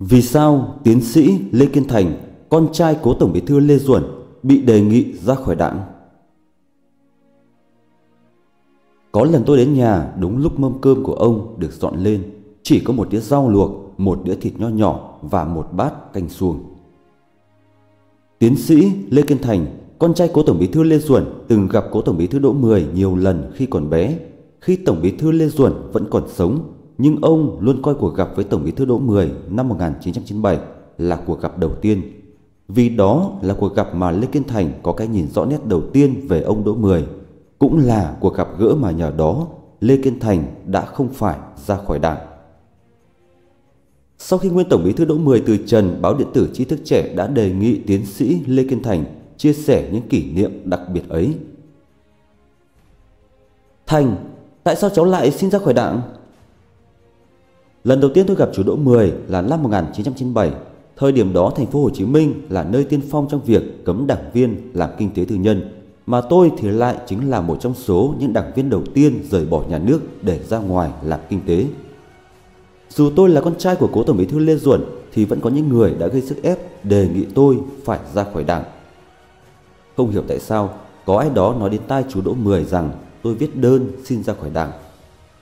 Vì sao tiến sĩ Lê Kiên Thành, con trai cố Tổng Bí thư Lê Duẩn bị đề nghị ra khỏi đảng? Có lần tôi đến nhà đúng lúc mâm cơm của ông được dọn lên, chỉ có một đĩa rau luộc, một đĩa thịt nho nhỏ và một bát canh xuồng. Tiến sĩ Lê Kiên Thành, con trai cố Tổng Bí thư Lê Duẩn từng gặp cố Tổng Bí thư Đỗ Mười nhiều lần khi còn bé. Khi Tổng Bí thư Lê Duẩn vẫn còn sống, nhưng ông luôn coi cuộc gặp với Tổng Bí thư Đỗ Mười năm 1997 là cuộc gặp đầu tiên. Vì đó là cuộc gặp mà Lê Kiên Thành có cái nhìn rõ nét đầu tiên về ông Đỗ Mười. Cũng là cuộc gặp gỡ mà nhờ đó Lê Kiên Thành đã không phải ra khỏi đảng. Sau khi nguyên Tổng Bí thư Đỗ Mười từ trần, báo điện tử trí thức trẻ đã đề nghị tiến sĩ Lê Kiên Thành chia sẻ những kỷ niệm đặc biệt ấy. Thành, tại sao cháu lại xin ra khỏi đảng? Lần đầu tiên tôi gặp chủ Đỗ Mười là năm 1997. Thời điểm đó thành phố Hồ Chí Minh là nơi tiên phong trong việc cấm đảng viên làm kinh tế tư nhân, mà tôi thì lại chính là một trong số những đảng viên đầu tiên rời bỏ nhà nước để ra ngoài làm kinh tế. Dù tôi là con trai của cố Tổng Bí thư Lê Duẩn thì vẫn có những người đã gây sức ép đề nghị tôi phải ra khỏi đảng. Không hiểu tại sao có ai đó nói đến tai chú Đỗ Mười rằng tôi viết đơn xin ra khỏi đảng.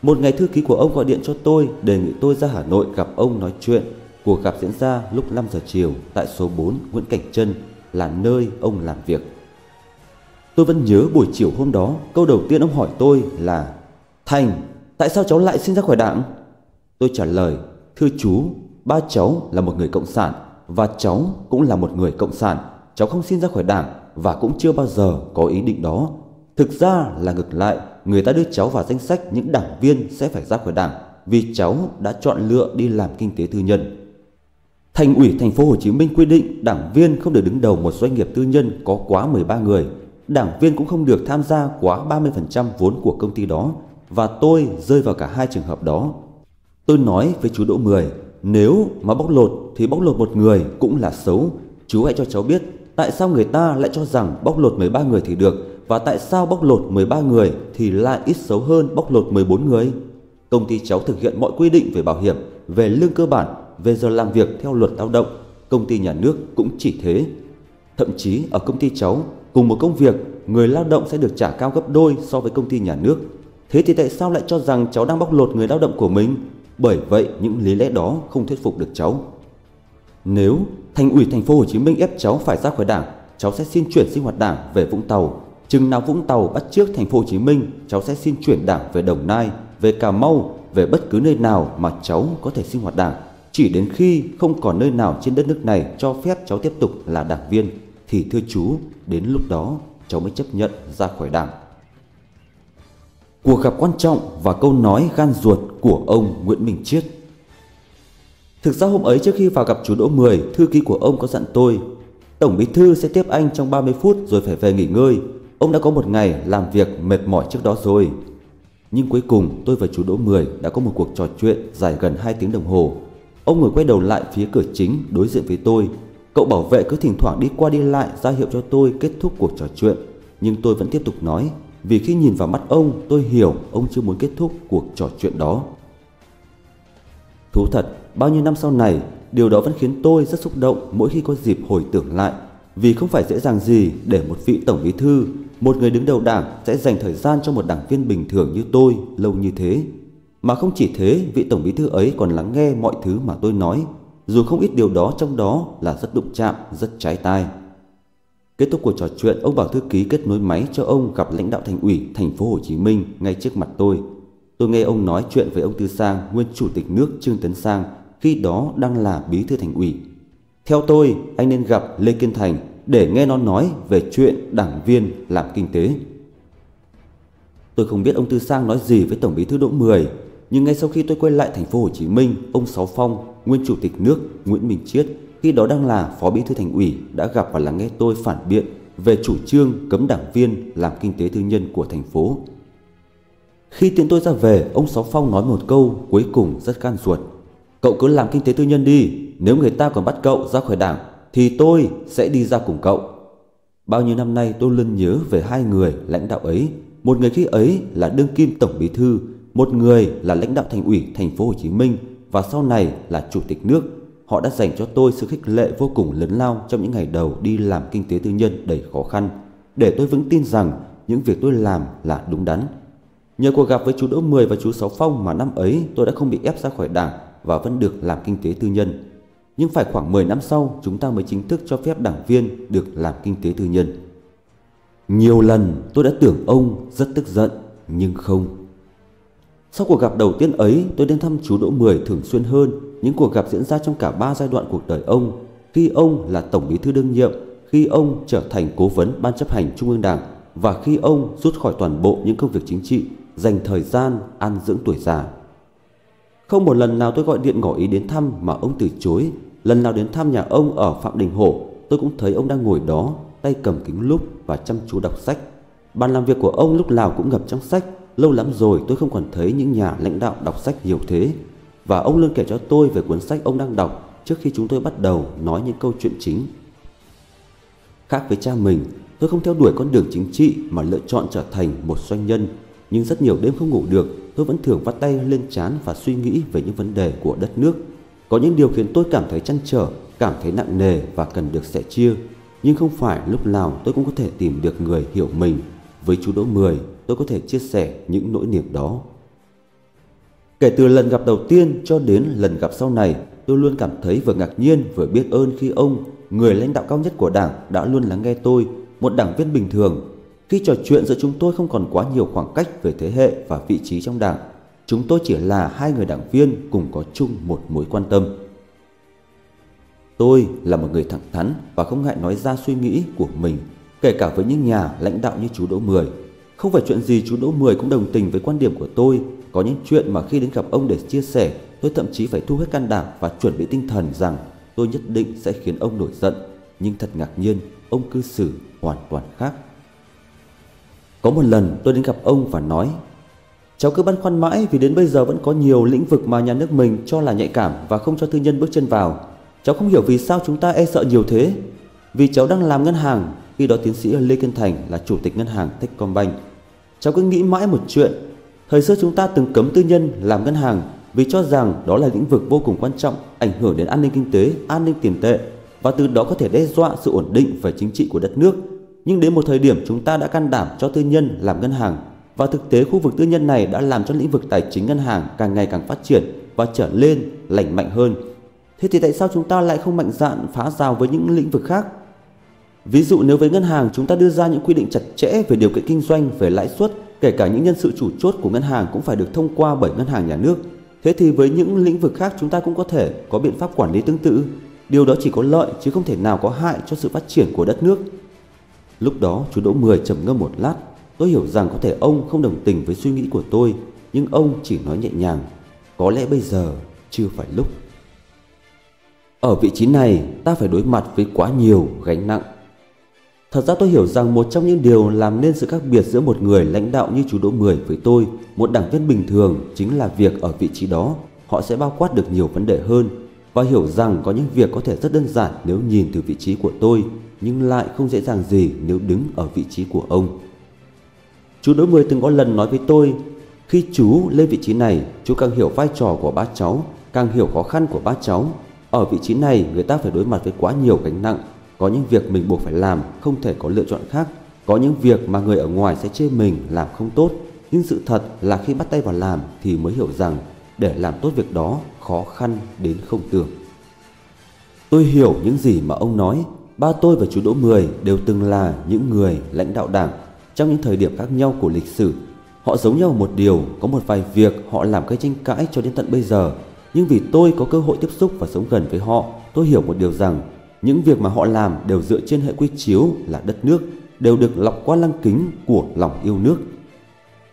Một ngày thư ký của ông gọi điện cho tôi đề nghị tôi ra Hà Nội gặp ông nói chuyện. Cuộc gặp diễn ra lúc 5 giờ chiều tại số 4 Nguyễn Cảnh Trân là nơi ông làm việc. Tôi vẫn nhớ buổi chiều hôm đó, câu đầu tiên ông hỏi tôi là Thành, tại sao cháu lại xin ra khỏi đảng? Tôi trả lời, thưa chú, ba cháu là một người cộng sản và cháu cũng là một người cộng sản. Cháu không xin ra khỏi đảng và cũng chưa bao giờ có ý định đó. Thực ra là ngược lại, người ta đưa cháu vào danh sách những đảng viên sẽ phải ra khỏi đảng vì cháu đã chọn lựa đi làm kinh tế tư nhân. Thành ủy thành phố Hồ Chí Minh quy định đảng viên không được đứng đầu một doanh nghiệp tư nhân có quá 13 người. Đảng viên cũng không được tham gia quá 30% vốn của công ty đó và tôi rơi vào cả hai trường hợp đó. Tôi nói với chú Đỗ Mười, nếu mà bóc lột thì bóc lột một người cũng là xấu. Chú hãy cho cháu biết tại sao người ta lại cho rằng bóc lột 13 người thì được và tại sao bóc lột 13 người thì lại ít xấu hơn bóc lột 14 người. Công ty cháu thực hiện mọi quy định về bảo hiểm, về lương cơ bản, về giờ làm việc theo luật lao động. Công ty nhà nước cũng chỉ thế. Thậm chí ở công ty cháu, cùng một công việc, người lao động sẽ được trả cao gấp đôi so với công ty nhà nước. Thế thì tại sao lại cho rằng cháu đang bóc lột người lao động của mình? Bởi vậy những lý lẽ đó không thuyết phục được cháu. Nếu thành ủy thành phố Hồ Chí Minh ép cháu phải ra khỏi đảng, cháu sẽ xin chuyển sinh hoạt đảng về Vũng Tàu. Chừng nào Vũng Tàu bắt trước thành phố Hồ Chí Minh, cháu sẽ xin chuyển đảng về Đồng Nai, về Cà Mau, về bất cứ nơi nào mà cháu có thể sinh hoạt đảng. Chỉ đến khi không còn nơi nào trên đất nước này cho phép cháu tiếp tục là đảng viên thì thưa chú, đến lúc đó cháu mới chấp nhận ra khỏi đảng. Cuộc gặp quan trọng và câu nói gan ruột của ông Nguyễn Minh Chiết. Thực ra hôm ấy trước khi vào gặp chú Đỗ Mười, thư ký của ông có dặn tôi, Tổng bí thư sẽ tiếp anh trong 30 phút rồi phải về nghỉ ngơi. Ông đã có một ngày làm việc mệt mỏi trước đó rồi. Nhưng cuối cùng tôi và chú Đỗ Mười đã có một cuộc trò chuyện dài gần 2 tiếng đồng hồ. Ông ngồi quay đầu lại phía cửa chính đối diện với tôi. Cậu bảo vệ cứ thỉnh thoảng đi qua đi lại ra hiệu cho tôi kết thúc cuộc trò chuyện. Nhưng tôi vẫn tiếp tục nói vì khi nhìn vào mắt ông tôi hiểu ông chưa muốn kết thúc cuộc trò chuyện đó. Thú thật, bao nhiêu năm sau này, điều đó vẫn khiến tôi rất xúc động mỗi khi có dịp hồi tưởng lại vì không phải dễ dàng gì để một vị tổng bí thư, một người đứng đầu đảng sẽ dành thời gian cho một đảng viên bình thường như tôi lâu như thế. Mà không chỉ thế, vị tổng bí thư ấy còn lắng nghe mọi thứ mà tôi nói, dù không ít điều đó trong đó là rất đụng chạm, rất trái tai. Kết thúc cuộc trò chuyện, ông bảo thư ký kết nối máy cho ông gặp lãnh đạo thành ủy thành phố Hồ Chí Minh ngay trước mặt tôi. Tôi nghe ông nói chuyện với ông Tư Sang, nguyên chủ tịch nước Trương Tấn Sang, khi đó đang là bí thư thành ủy. Theo tôi, anh nên gặp Lê Kiên Thành để nghe nó nói về chuyện đảng viên làm kinh tế. Tôi không biết ông Tư Sang nói gì với Tổng bí thư Đỗ Mười, nhưng ngay sau khi tôi quay lại thành phố Hồ Chí Minh, ông Sáu Phong, nguyên chủ tịch nước Nguyễn Minh Chiết khi đó đang là phó bí thư thành ủy đã gặp và lắng nghe tôi phản biện về chủ trương cấm đảng viên làm kinh tế tư nhân của thành phố. Khi tiện tôi ra về, ông Sáu Phong nói một câu cuối cùng rất can ruột. Cậu cứ làm kinh tế tư nhân đi, nếu người ta còn bắt cậu ra khỏi đảng thì tôi sẽ đi ra cùng cậu. Bao nhiêu năm nay tôi luôn nhớ về hai người lãnh đạo ấy, một người khi ấy là đương kim tổng bí thư, một người là lãnh đạo thành ủy thành phố Hồ Chí Minh và sau này là chủ tịch nước họ đã dành cho tôi sự khích lệ vô cùng lớn lao trong những ngày đầu đi làm kinh tế tư nhân đầy khó khăn, để tôi vững tin rằng những việc tôi làm là đúng đắn. Nhờ cuộc gặp với chú Đỗ Mười và chú Sáu Phong mà năm ấy tôi đã không bị ép ra khỏi đảng và vẫn được làm kinh tế tư nhân. Nhưng phải khoảng 10 năm sau chúng ta mới chính thức cho phép đảng viên được làm kinh tế tư nhân. Nhiều lần tôi đã tưởng ông rất tức giận nhưng không. Sau cuộc gặp đầu tiên ấy, tôi đến thăm chú Đỗ Mười thường xuyên hơn. Những cuộc gặp diễn ra trong cả ba giai đoạn cuộc đời ông. Khi ông là Tổng bí thư đương nhiệm, khi ông trở thành cố vấn Ban chấp hành Trung ương Đảng và khi ông rút khỏi toàn bộ những công việc chính trị, dành thời gian ăn dưỡng tuổi già. Không một lần nào tôi gọi điện ngỏ ý đến thăm mà ông từ chối. Lần nào đến thăm nhà ông ở Phạm Đình Hổ, tôi cũng thấy ông đang ngồi đó, tay cầm kính lúp và chăm chú đọc sách. Bàn làm việc của ông lúc nào cũng ngập trong sách, Lâu lắm rồi tôi không còn thấy những nhà lãnh đạo đọc sách nhiều thế. Và ông luôn kể cho tôi về cuốn sách ông đang đọc Trước khi chúng tôi bắt đầu nói những câu chuyện chính. Khác với cha mình Tôi không theo đuổi con đường chính trị Mà lựa chọn trở thành một doanh nhân. Nhưng rất nhiều đêm không ngủ được Tôi vẫn thường vắt tay lên chán và suy nghĩ Về những vấn đề của đất nước. Có những điều khiến tôi cảm thấy chăn trở Cảm thấy nặng nề và cần được sẻ chia Nhưng không phải lúc nào tôi cũng có thể tìm được người hiểu mình Với chú Đỗ Mười tôi có thể chia sẻ những nỗi niềm đó. Kể từ lần gặp đầu tiên cho đến lần gặp sau này, tôi luôn cảm thấy vừa ngạc nhiên vừa biết ơn khi ông, người lãnh đạo cao nhất của đảng đã luôn lắng nghe tôi, một đảng viên bình thường. Khi trò chuyện giữa chúng tôi không còn quá nhiều khoảng cách về thế hệ và vị trí trong đảng, chúng tôi chỉ là hai người đảng viên cùng có chung một mối quan tâm. Tôi là một người thẳng thắn và không ngại nói ra suy nghĩ của mình, kể cả với những nhà lãnh đạo như chú Đỗ Mười. Không phải chuyện gì chú Đỗ Mười cũng đồng tình với quan điểm của tôi. Có những chuyện mà khi đến gặp ông để chia sẻ, tôi thậm chí phải thu hết can đảm và chuẩn bị tinh thần rằng tôi nhất định sẽ khiến ông nổi giận. Nhưng thật ngạc nhiên, ông cư xử hoàn toàn khác. Có một lần tôi đến gặp ông và nói Cháu cứ băn khoăn mãi vì đến bây giờ vẫn có nhiều lĩnh vực mà nhà nước mình cho là nhạy cảm và không cho tư nhân bước chân vào. Cháu không hiểu vì sao chúng ta e sợ nhiều thế. Vì cháu đang làm ngân hàng, khi đó tiến sĩ Lê Kiên Thành là chủ tịch ngân hàng Techcombank Cháu cứ nghĩ mãi một chuyện Thời xưa chúng ta từng cấm tư nhân làm ngân hàng Vì cho rằng đó là lĩnh vực vô cùng quan trọng Ảnh hưởng đến an ninh kinh tế, an ninh tiền tệ Và từ đó có thể đe dọa sự ổn định về chính trị của đất nước Nhưng đến một thời điểm chúng ta đã can đảm cho tư nhân làm ngân hàng và thực tế khu vực tư nhân này đã làm cho lĩnh vực tài chính ngân hàng càng ngày càng phát triển Và trở lên lành mạnh hơn Thế thì tại sao chúng ta lại không mạnh dạn phá rào với những lĩnh vực khác Ví dụ nếu với ngân hàng chúng ta đưa ra những quy định chặt chẽ về điều kiện kinh doanh, về lãi suất, kể cả những nhân sự chủ chốt của ngân hàng cũng phải được thông qua bởi ngân hàng nhà nước. Thế thì với những lĩnh vực khác chúng ta cũng có thể có biện pháp quản lý tương tự. Điều đó chỉ có lợi chứ không thể nào có hại cho sự phát triển của đất nước. Lúc đó chú Đỗ Mười trầm ngâm một lát, tôi hiểu rằng có thể ông không đồng tình với suy nghĩ của tôi, nhưng ông chỉ nói nhẹ nhàng, có lẽ bây giờ chưa phải lúc. Ở vị trí này, ta phải đối mặt với quá nhiều gánh nặng Thật ra tôi hiểu rằng một trong những điều làm nên sự khác biệt giữa một người lãnh đạo như chú Đỗ Mười với tôi, một đảng viên bình thường chính là việc ở vị trí đó, họ sẽ bao quát được nhiều vấn đề hơn và hiểu rằng có những việc có thể rất đơn giản nếu nhìn từ vị trí của tôi, nhưng lại không dễ dàng gì nếu đứng ở vị trí của ông. Chú Đỗ Mười từng có lần nói với tôi, khi chú lên vị trí này, chú càng hiểu vai trò của ba cháu, càng hiểu khó khăn của ba cháu. Ở vị trí này, người ta phải đối mặt với quá nhiều gánh nặng, có những việc mình buộc phải làm, không thể có lựa chọn khác. Có những việc mà người ở ngoài sẽ chê mình làm không tốt. Nhưng sự thật là khi bắt tay vào làm thì mới hiểu rằng để làm tốt việc đó khó khăn đến không tưởng. Tôi hiểu những gì mà ông nói. Ba tôi và chú Đỗ Mười đều từng là những người lãnh đạo đảng trong những thời điểm khác nhau của lịch sử. Họ giống nhau một điều, có một vài việc họ làm gây tranh cãi cho đến tận bây giờ. Nhưng vì tôi có cơ hội tiếp xúc và sống gần với họ, tôi hiểu một điều rằng những việc mà họ làm đều dựa trên hệ quy chiếu là đất nước, đều được lọc qua lăng kính của lòng yêu nước.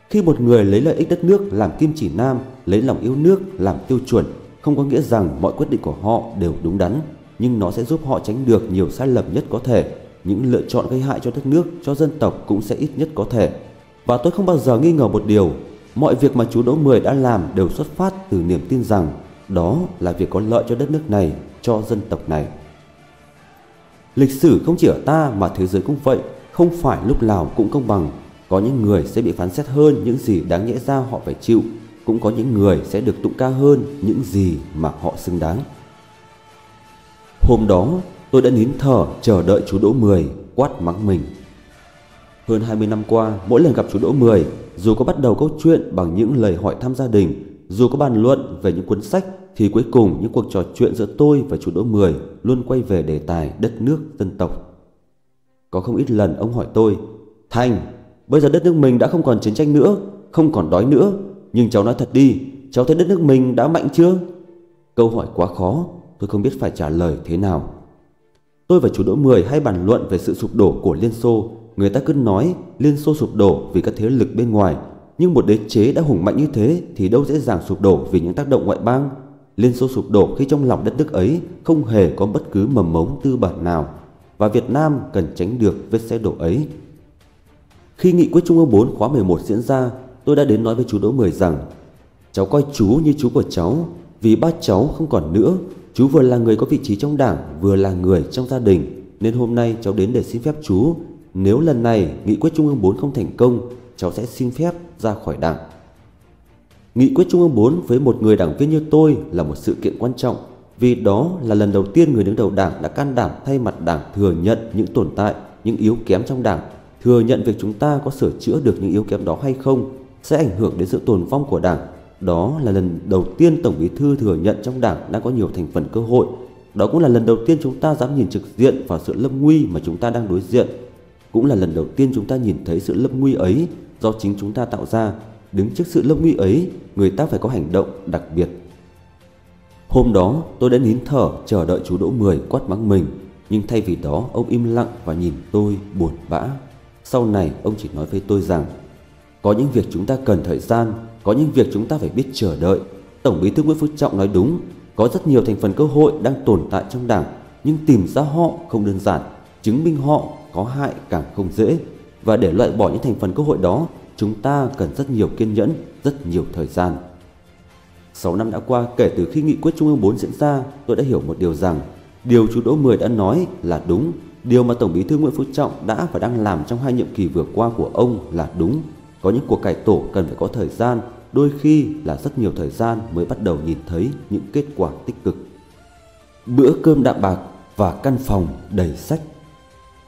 Khi một người lấy lợi ích đất nước làm kim chỉ nam, lấy lòng yêu nước làm tiêu chuẩn, không có nghĩa rằng mọi quyết định của họ đều đúng đắn, nhưng nó sẽ giúp họ tránh được nhiều sai lầm nhất có thể. Những lựa chọn gây hại cho đất nước, cho dân tộc cũng sẽ ít nhất có thể. Và tôi không bao giờ nghi ngờ một điều, mọi việc mà chú Đỗ Mười đã làm đều xuất phát từ niềm tin rằng đó là việc có lợi cho đất nước này, cho dân tộc này. Lịch sử không chỉ ở ta mà thế giới cũng vậy, không phải lúc nào cũng công bằng. Có những người sẽ bị phán xét hơn những gì đáng nhẽ ra họ phải chịu, cũng có những người sẽ được tụng ca hơn những gì mà họ xứng đáng. Hôm đó tôi đã nín thở chờ đợi chú Đỗ Mười quát mắng mình. Hơn 20 năm qua, mỗi lần gặp chú Đỗ Mười, dù có bắt đầu câu chuyện bằng những lời hỏi thăm gia đình, dù có bàn luận về những cuốn sách, thì cuối cùng những cuộc trò chuyện giữa tôi và chú Đỗ Mười luôn quay về đề tài đất nước, dân tộc. Có không ít lần ông hỏi tôi, Thành, bây giờ đất nước mình đã không còn chiến tranh nữa, không còn đói nữa, nhưng cháu nói thật đi, cháu thấy đất nước mình đã mạnh chưa? Câu hỏi quá khó, tôi không biết phải trả lời thế nào. Tôi và chú Đỗ Mười hay bàn luận về sự sụp đổ của Liên Xô. Người ta cứ nói Liên Xô sụp đổ vì các thế lực bên ngoài. Nhưng một đế chế đã hùng mạnh như thế thì đâu dễ dàng sụp đổ vì những tác động ngoại bang. Liên Xô sụp đổ khi trong lòng đất nước ấy không hề có bất cứ mầm mống tư bản nào. Và Việt Nam cần tránh được vết xe đổ ấy. Khi nghị quyết Trung ương 4 khóa 11 diễn ra, tôi đã đến nói với chú Đỗ Mười rằng Cháu coi chú như chú của cháu Vì ba cháu không còn nữa Chú vừa là người có vị trí trong đảng Vừa là người trong gia đình Nên hôm nay cháu đến để xin phép chú. Nếu lần này nghị quyết Trung ương 4 không thành công Cháu sẽ xin phép ra khỏi đảng. Nghị quyết Trung ương 4 với một người đảng viên như tôi là một sự kiện quan trọng vì đó là lần đầu tiên người đứng đầu đảng đã can đảm thay mặt đảng thừa nhận những tồn tại, những yếu kém trong đảng, thừa nhận việc chúng ta có sửa chữa được những yếu kém đó hay không sẽ ảnh hưởng đến sự tồn vong của đảng đó là lần đầu tiên Tổng Bí thư thừa nhận trong Đảng đã có nhiều thành phần cơ hội. Đó cũng là lần đầu tiên chúng ta dám nhìn trực diện vào sự lâm nguy mà chúng ta đang đối diện. Cũng là lần đầu tiên chúng ta nhìn thấy sự lâm nguy ấy do chính chúng ta tạo ra. Đứng trước sự lâm nguy ấy, người ta phải có hành động đặc biệt. Hôm đó, tôi đã nín thở chờ đợi chú Đỗ Mười quát mắng mình, nhưng thay vì đó, ông im lặng và nhìn tôi buồn bã. Sau này, ông chỉ nói với tôi rằng, có những việc chúng ta cần thời gian, có những việc chúng ta phải biết chờ đợi. Tổng bí thư Nguyễn Phú Trọng nói đúng, có rất nhiều thành phần cơ hội đang tồn tại trong đảng, nhưng tìm ra họ không đơn giản, chứng minh họ có hại càng không dễ. Và để loại bỏ những thành phần cơ hội đó, chúng ta cần rất nhiều kiên nhẫn, rất nhiều thời gian. 6 năm đã qua kể từ khi nghị quyết Trung ương 4 diễn ra, tôi đã hiểu một điều rằng điều chú Đỗ Mười đã nói là đúng, điều mà Tổng Bí thư Nguyễn Phú Trọng đã và đang làm trong hai nhiệm kỳ vừa qua của ông là đúng. Có những cuộc cải tổ cần phải có thời gian đôi khi là rất nhiều thời gian mới bắt đầu nhìn thấy những kết quả tích cực. Bữa cơm đạm bạc và căn phòng đầy sách.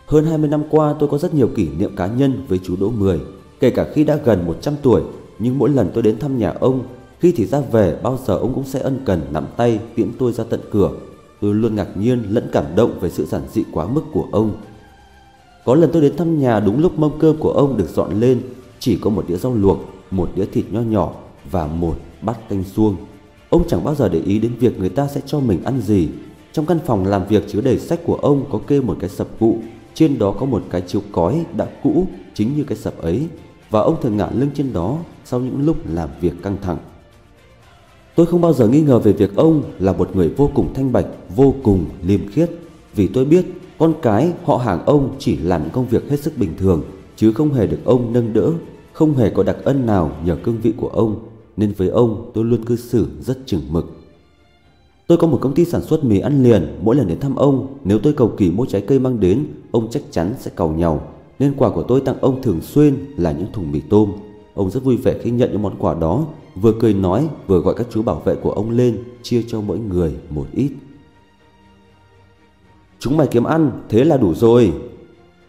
Hơn 20 năm qua tôi có rất nhiều kỷ niệm cá nhân với chú Đỗ Mười, kể cả khi đã gần 100 tuổi, nhưng mỗi lần tôi đến thăm nhà ông, khi thì ra về bao giờ ông cũng sẽ ân cần nắm tay tiễn tôi ra tận cửa. Tôi luôn ngạc nhiên lẫn cảm động về sự giản dị quá mức của ông. Có lần tôi đến thăm nhà đúng lúc mâm cơm của ông được dọn lên, chỉ có một đĩa rau luộc một đĩa thịt nho nhỏ và một bát canh suông. Ông chẳng bao giờ để ý đến việc người ta sẽ cho mình ăn gì. Trong căn phòng làm việc chứa đầy sách của ông có kê một cái sập cụ, trên đó có một cái chiếu cói đã cũ chính như cái sập ấy và ông thường ngả lưng trên đó sau những lúc làm việc căng thẳng. Tôi không bao giờ nghi ngờ về việc ông là một người vô cùng thanh bạch, vô cùng liêm khiết vì tôi biết con cái họ hàng ông chỉ làm những công việc hết sức bình thường chứ không hề được ông nâng đỡ không hề có đặc ân nào nhờ cương vị của ông, nên với ông tôi luôn cư xử rất chừng mực. Tôi có một công ty sản xuất mì ăn liền, mỗi lần đến thăm ông, nếu tôi cầu kỳ mua trái cây mang đến, ông chắc chắn sẽ cầu nhau. Nên quà của tôi tặng ông thường xuyên là những thùng mì tôm. Ông rất vui vẻ khi nhận những món quà đó, vừa cười nói, vừa gọi các chú bảo vệ của ông lên, chia cho mỗi người một ít. Chúng mày kiếm ăn, thế là đủ rồi,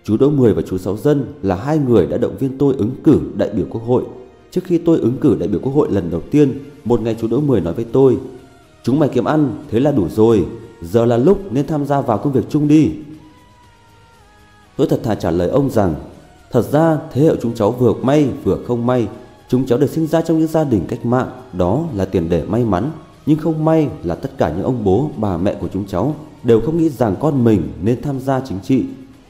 Chú Đỗ Mười và chú Sáu Dân là hai người đã động viên tôi ứng cử đại biểu quốc hội. Trước khi tôi ứng cử đại biểu quốc hội lần đầu tiên, một ngày chú Đỗ Mười nói với tôi, Chúng mày kiếm ăn, thế là đủ rồi, giờ là lúc nên tham gia vào công việc chung đi. Tôi thật thà trả lời ông rằng, thật ra thế hệ chúng cháu vừa may vừa không may, chúng cháu được sinh ra trong những gia đình cách mạng, đó là tiền đề may mắn, nhưng không may là tất cả những ông bố, bà mẹ của chúng cháu đều không nghĩ rằng con mình nên tham gia chính trị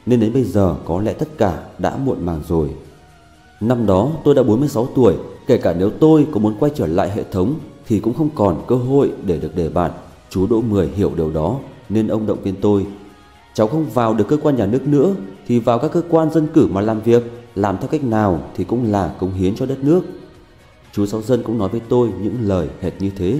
nên đến bây giờ có lẽ tất cả đã muộn màng rồi. Năm đó tôi đã 46 tuổi, kể cả nếu tôi có muốn quay trở lại hệ thống thì cũng không còn cơ hội để được đề bạt. Chú Đỗ Mười hiểu điều đó nên ông động viên tôi. Cháu không vào được cơ quan nhà nước nữa thì vào các cơ quan dân cử mà làm việc, làm theo cách nào thì cũng là cống hiến cho đất nước. Chú Sáu Dân cũng nói với tôi những lời hệt như thế.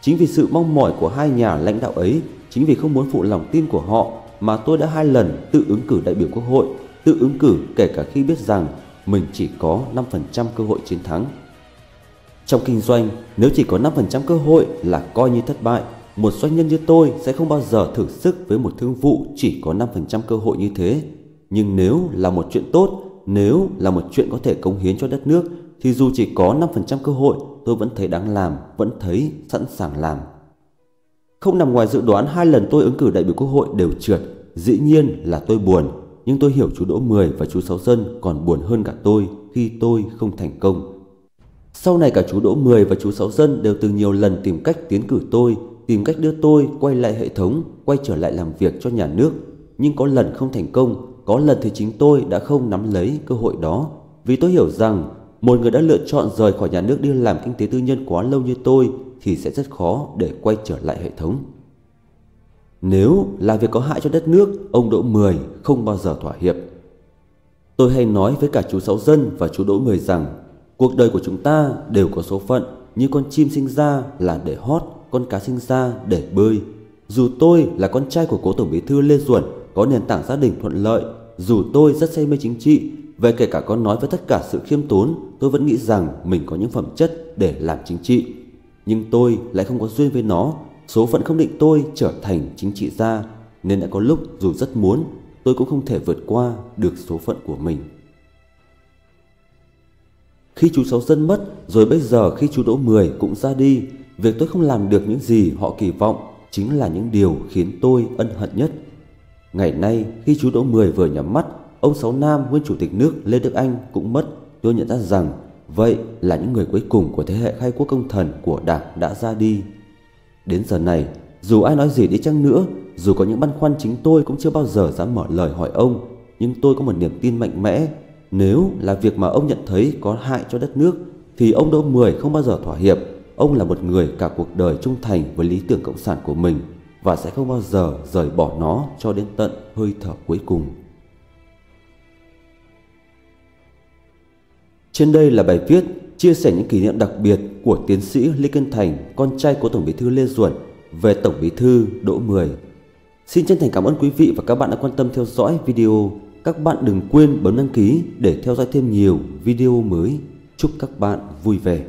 Chính vì sự mong mỏi của hai nhà lãnh đạo ấy, chính vì không muốn phụ lòng tin của họ mà tôi đã hai lần tự ứng cử đại biểu quốc hội, tự ứng cử kể cả khi biết rằng mình chỉ có 5% cơ hội chiến thắng. Trong kinh doanh, nếu chỉ có 5% cơ hội là coi như thất bại, một doanh nhân như tôi sẽ không bao giờ thử sức với một thương vụ chỉ có 5% cơ hội như thế. Nhưng nếu là một chuyện tốt, nếu là một chuyện có thể cống hiến cho đất nước, thì dù chỉ có 5% cơ hội, tôi vẫn thấy đáng làm, vẫn thấy sẵn sàng làm. Không nằm ngoài dự đoán hai lần tôi ứng cử đại biểu quốc hội đều trượt, dĩ nhiên là tôi buồn, nhưng tôi hiểu chú Đỗ Mười và chú Sáu Sơn còn buồn hơn cả tôi khi tôi không thành công. Sau này cả chú Đỗ Mười và chú Sáu Sơn đều từng nhiều lần tìm cách tiến cử tôi, tìm cách đưa tôi quay lại hệ thống, quay trở lại làm việc cho nhà nước. Nhưng có lần không thành công, có lần thì chính tôi đã không nắm lấy cơ hội đó. Vì tôi hiểu rằng một người đã lựa chọn rời khỏi nhà nước đi làm kinh tế tư nhân quá lâu như tôi thì sẽ rất khó để quay trở lại hệ thống. Nếu là việc có hại cho đất nước, ông Đỗ Mười không bao giờ thỏa hiệp. Tôi hay nói với cả chú Sáu Dân và chú Đỗ Mười rằng cuộc đời của chúng ta đều có số phận như con chim sinh ra là để hót, con cá sinh ra để bơi. Dù tôi là con trai của cố tổng bí thư Lê Duẩn có nền tảng gia đình thuận lợi, dù tôi rất say mê chính trị, về kể cả con nói với tất cả sự khiêm tốn, tôi vẫn nghĩ rằng mình có những phẩm chất để làm chính trị. Nhưng tôi lại không có duyên với nó. Số phận không định tôi trở thành chính trị gia, Nên đã có lúc dù rất muốn, Tôi cũng không thể vượt qua được số phận của mình. Khi chú Sáu Dân mất, Rồi bây giờ khi chú Đỗ Mười cũng ra đi, Việc tôi không làm được những gì họ kỳ vọng Chính là những điều khiến tôi ân hận nhất. Ngày nay, khi chú Đỗ Mười vừa nhắm mắt, Ông Sáu Nam nguyên chủ tịch nước Lê Đức Anh cũng mất. Tôi nhận ra rằng Vậy là những người cuối cùng của thế hệ khai quốc công thần của đảng đã ra đi Đến giờ này, dù ai nói gì đi chăng nữa, dù có những băn khoăn chính tôi cũng chưa bao giờ dám mở lời hỏi ông, nhưng tôi có một niềm tin mạnh mẽ. Nếu là việc mà ông nhận thấy có hại cho đất nước, thì ông Đỗ Mười không bao giờ thỏa hiệp. Ông là một người cả cuộc đời trung thành với lý tưởng cộng sản của mình và sẽ không bao giờ rời bỏ nó cho đến tận hơi thở cuối cùng. Trên đây là bài viết chia sẻ những kỷ niệm đặc biệt của tiến sĩ Lê Kiên Thành, con trai của Tổng Bí thư Lê Duẩn về Tổng Bí thư Đỗ Mười. Xin chân thành cảm ơn quý vị và các bạn đã quan tâm theo dõi video. Các bạn đừng quên bấm đăng ký để theo dõi thêm nhiều video mới. Chúc các bạn vui vẻ.